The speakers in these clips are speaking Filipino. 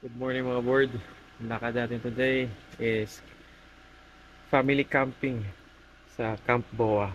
Good morning mga board. Ang lakad natin today is family camping sa Camp Boa.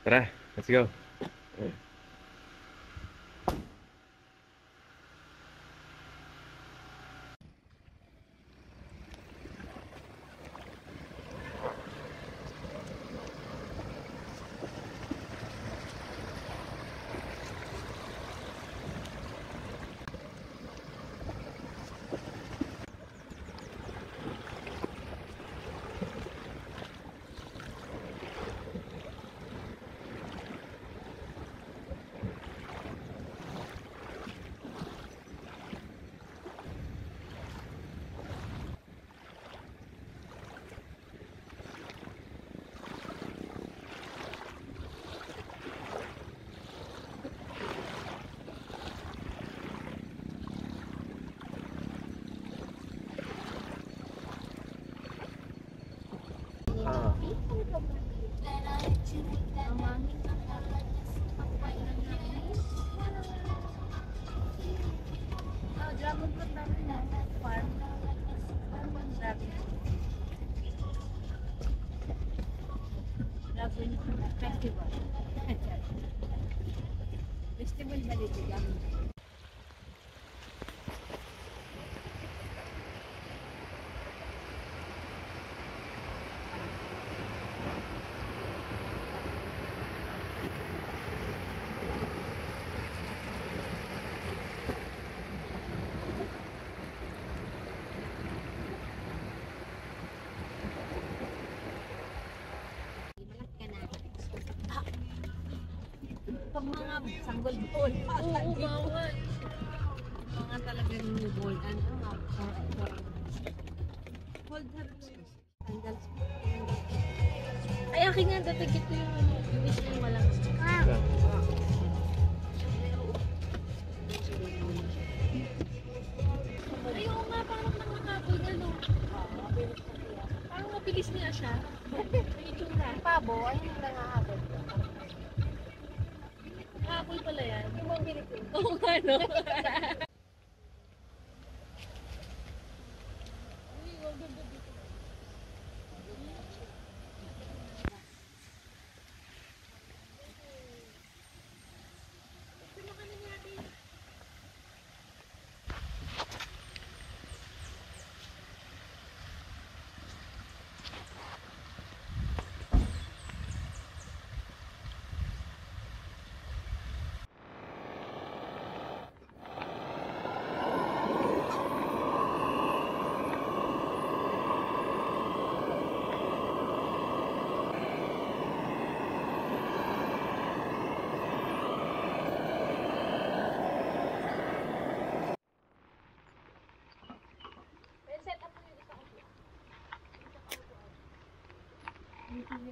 Tara, let's go. Festival ba Pag mga sanggol ball. Oo, bawal. Mga talagang ball. Ano, hold hands. Sandals. Ay, akin nga, datag ito yung ano, yung isa yung walang. Ah! Ay, oo nga, parang nangangapoy na, no? Parang mabilis niya siya. May itsura. Pabo, ayun mga binigay. Oo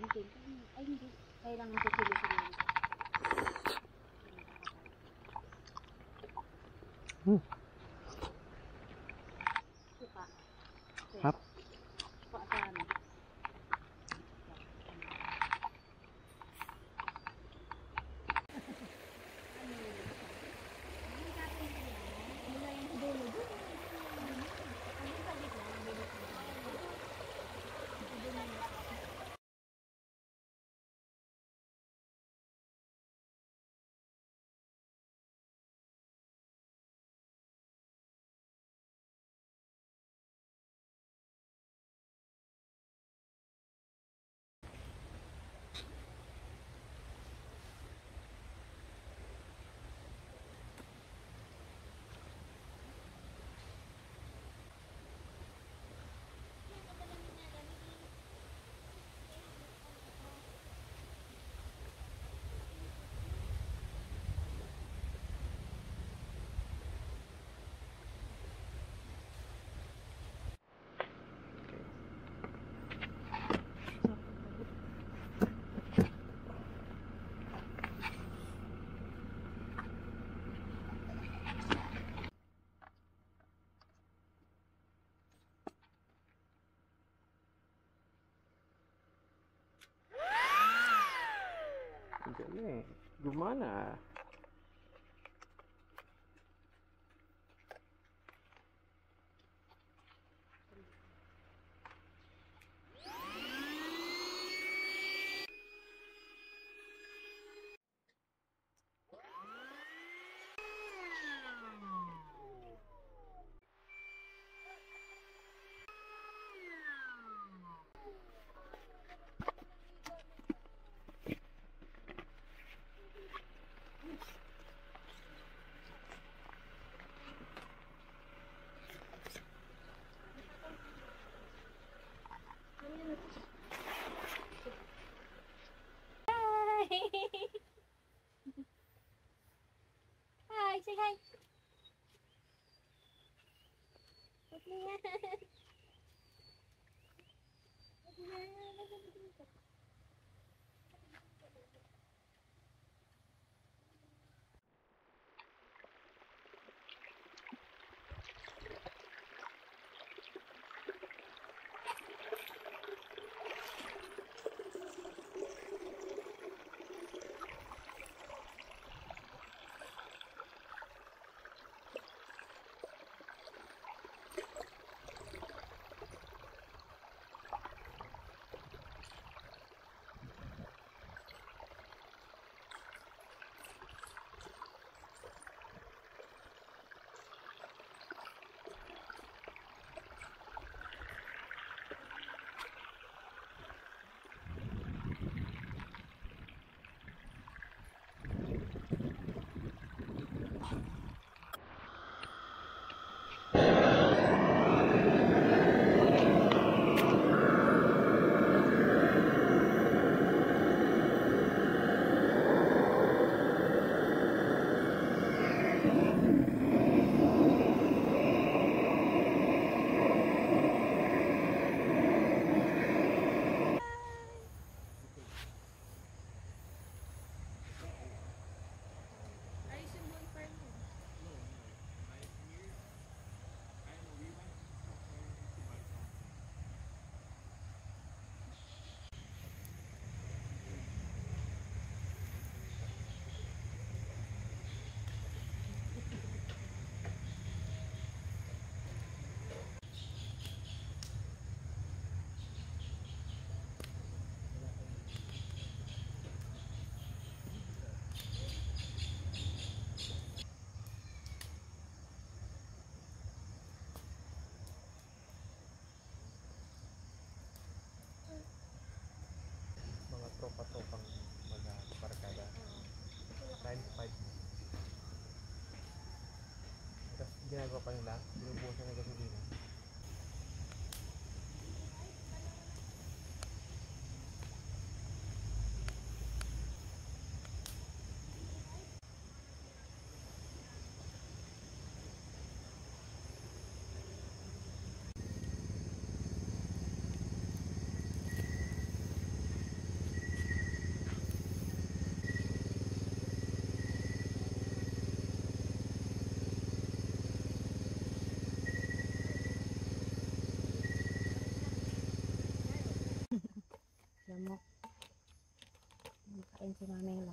17. Ay, hindi. Kailangan ko sila sila. Hmm. Hmm, ginagawa pa nila, binubuhusan ng gasolina.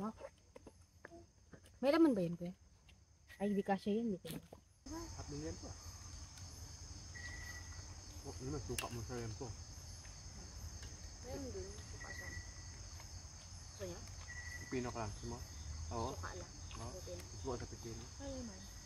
Yung lamok. May laman ba yun, kuya? Ay, di kasya yun. Di ko. At yan po. Oh, yun ang suka mo sa yan po. Meron din. Suka siya. Gusto niya? Pino ka lang. mo? Oo. Suka lang. Oo. Suka sa pipino. Ay, man.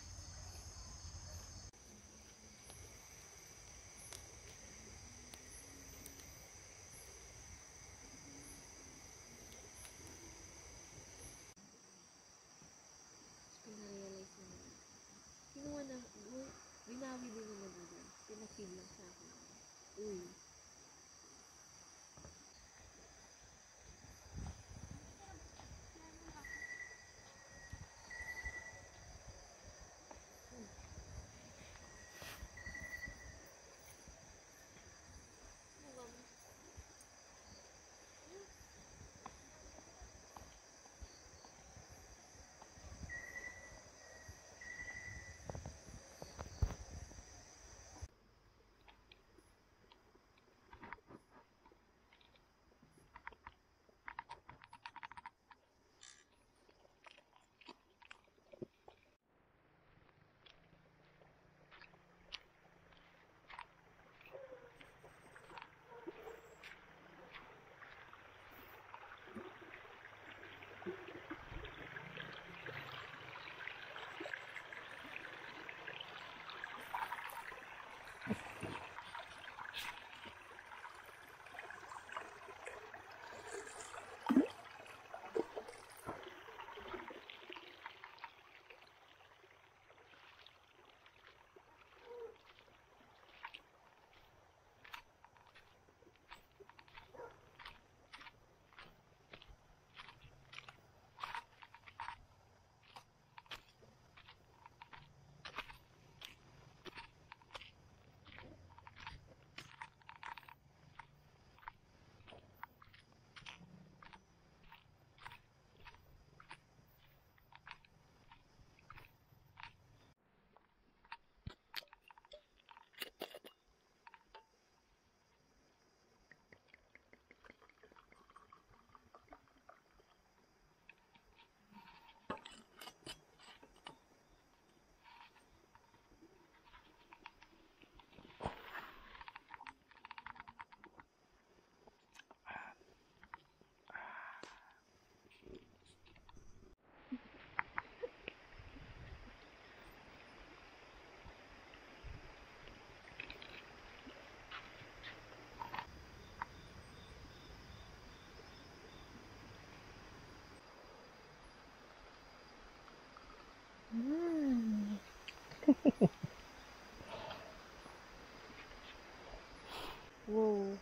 Wow.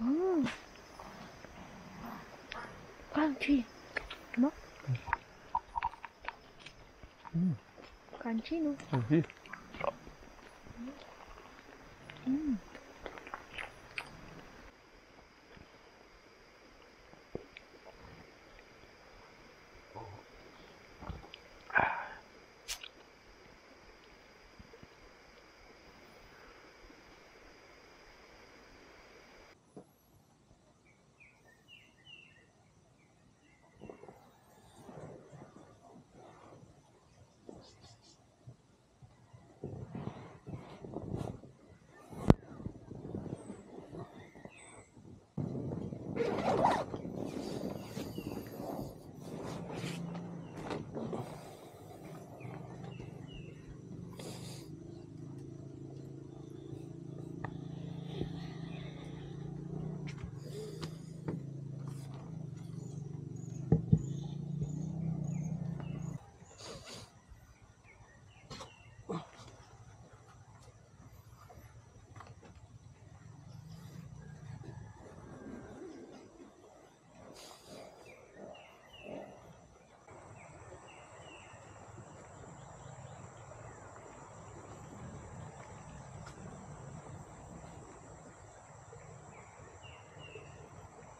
Ah. Crunchy. No? Mm. Crunchy, no? Mhm.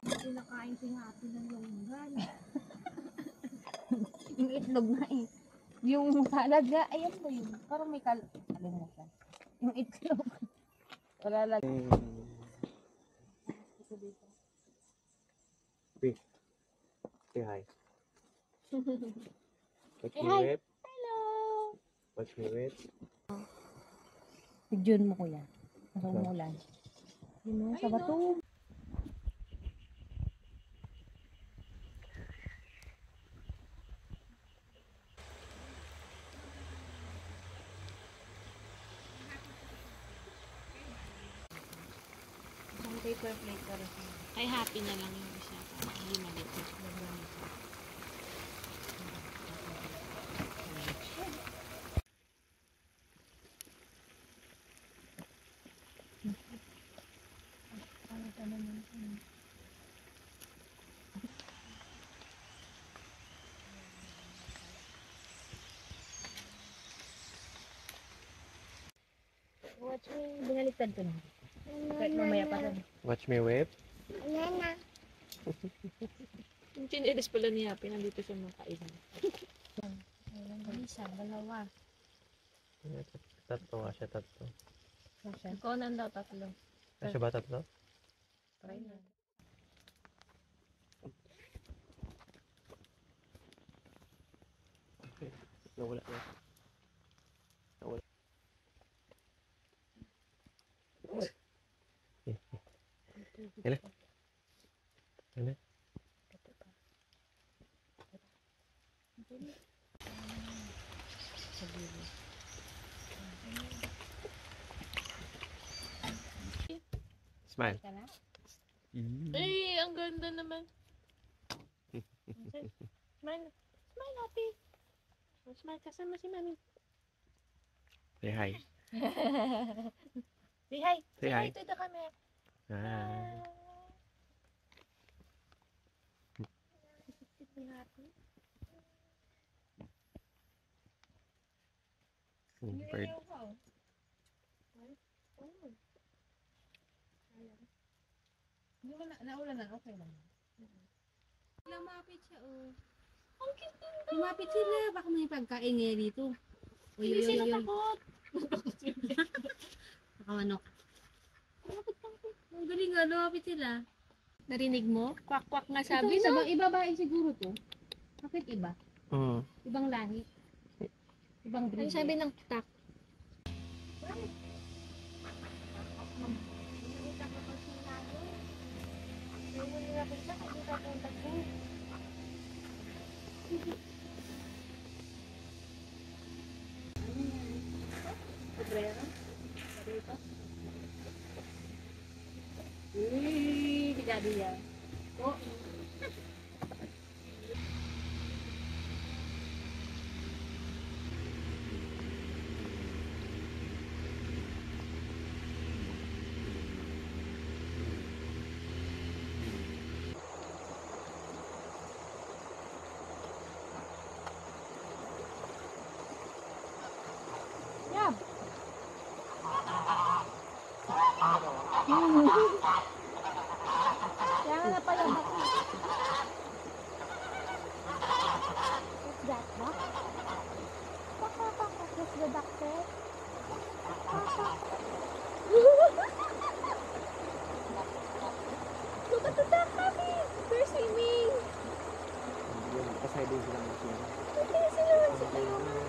Pinakain si Happy ng longgan. yung itlog na eh. Yung salad nga, ayan po yun. Parang may kal... Kalimutan. Yung itlog. Wala lang. Ito dito. Say hi. Watch Say me hi. whip. Hello! Watch me whip. Pidyon mo kuya. Nasa umulan. Yun o, sa bato. Isang paper plate para sa Happy na lang yung isa. Hindi malit. Watch me, binaliktad ko na. Kahit mamaya pa rin. Watch me whip. Yung chinilis pala ni Happy, nandito siya makainan. Ayun, isa, dalawa. Tatlo nga siya, tatlo. Ikaw daw tatlo. Kasya ba tatlo? Try na. Nawala na. Smile. Ka na? Ay, ang ganda naman. Smile. Smile, Happy. Smile, kasama si Mami. Say hi. Say hi. Say hi. to the camera. Ah. Happy. Hmm, bird. Oh. Hindi mo na, naula na, okay lang. Lumapit siya, oh. Ang cute din. Lumapit sila, baka may pagkain niya dito. Uy, uy, uy, uy. takot. Baka manok. Ang galing nga, lumapit sila. Narinig mo? Kwak-kwak nga Sabi sabi, no? Ibang ibabae siguro to. Bakit iba? Hmm. Ibang lahi. Ibang breed. Ano sabi ng tak? Uy, si daddy yan. Oh. Kaya nga napayamak. What's that, ma? What's the doctor? Look at the duck, Happy! They're swimming! Pasay din sila ng sila. Hindi.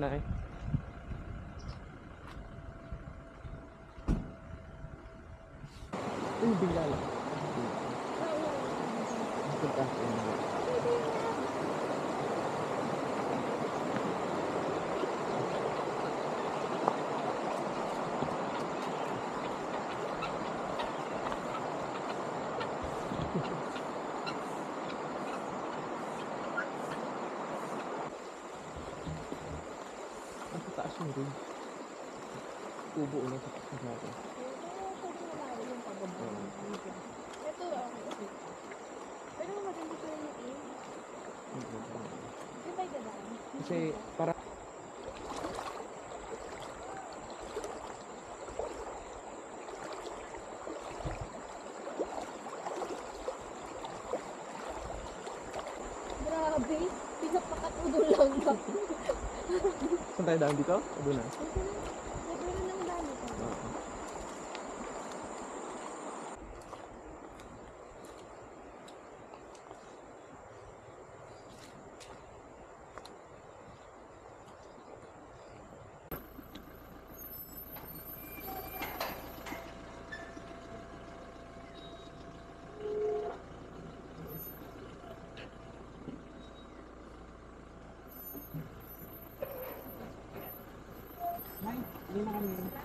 Ay, nay. Uy, bigla lang. Punta. Rin. Tubo na sa taas natin. Ito, okay. Pero maganda ko yung eh. Di ba gadaan? Kasi para Dah dahil dito? Doon na. Salamat po.